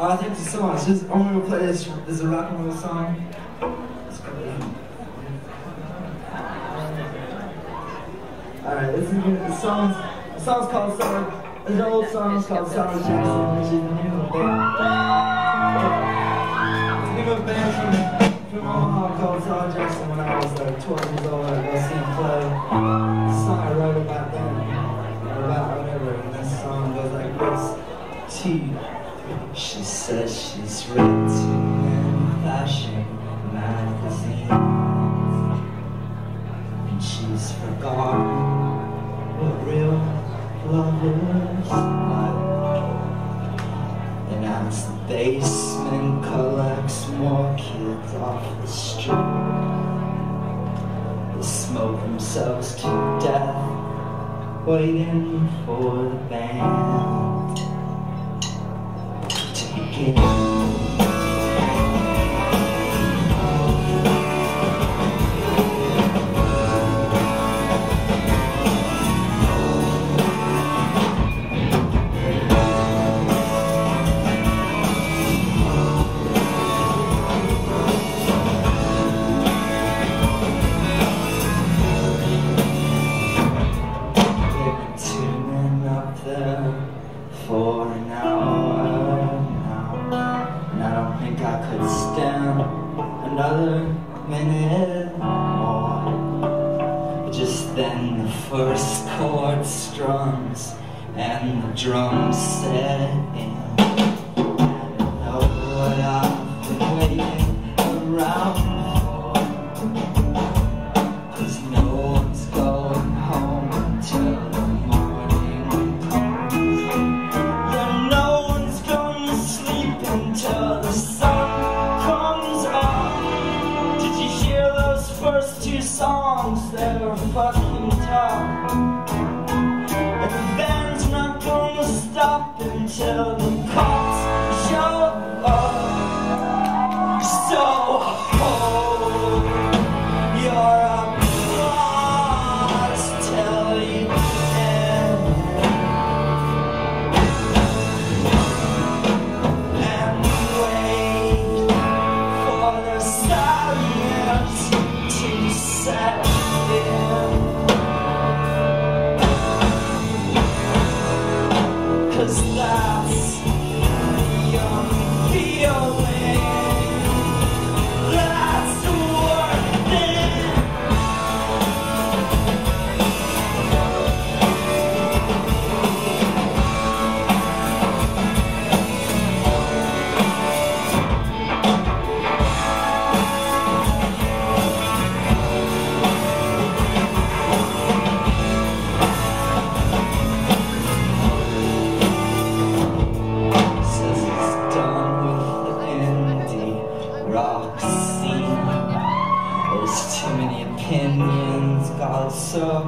Oh, thank you so much. This, I'm gonna play this. This is a rock and roll song. Alright, this is the song's the song's called Solid. It's an old song called Solid Jackson, which is the name of a band. It's the name of a band from, from Omaha called Solid Jackson when I was like 12 years old. I go see play. Song I wrote about then, or about whatever, and this song goes like this. T. She says she's written in fashion magazines, and she's forgotten what real love is. And as the basement collects more kids off the street, they smoke themselves to death, waiting for the band to think I could stand another minute more. Just then the first chord strums and the drums set in. Two songs? that are fucking tough. casa